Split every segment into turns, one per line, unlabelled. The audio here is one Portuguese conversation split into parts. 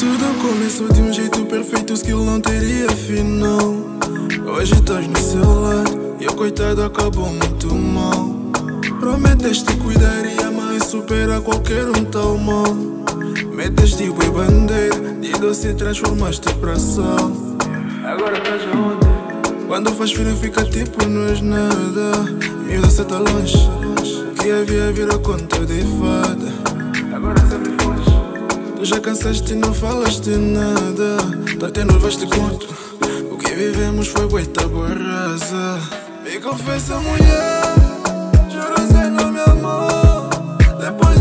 Tudo começou de um jeito perfeito que ele não teria final. Hoje estás no seu lado e eu coitado acabou muito mal. Prometeste cuidar e amar e superar qualquer um tal mal. Metes de boi bandeira, de doce transformaste pra sal. Agora estás aonde? Quando faz filho fica tipo não nada. Miúda cê tá longe, que havia vira conta de fada. Agora sempre já cansaste e não falaste nada. Tá tendo vasto conto. O que vivemos foi boita borrasa. Me confessa, mulher. Juro, cê não me amou. Depois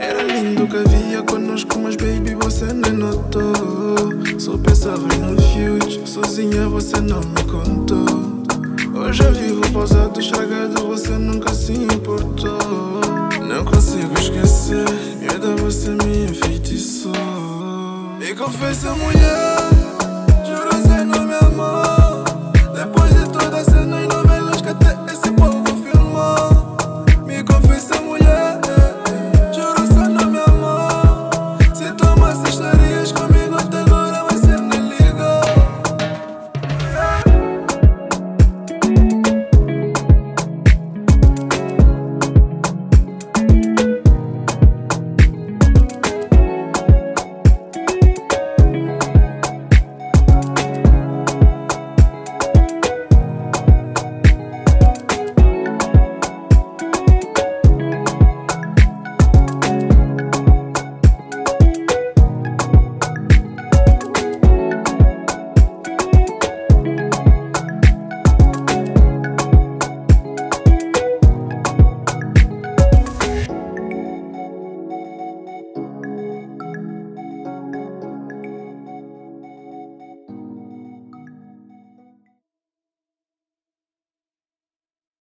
Era lindo que havia conosco, mas baby você nem notou. Só pensava no future, sozinha você não me contou. Hoje eu vivo pausado, estragado, você nunca se importou. Não consigo esquecer, medo você me enfeitiçou. Me confessa, mulher,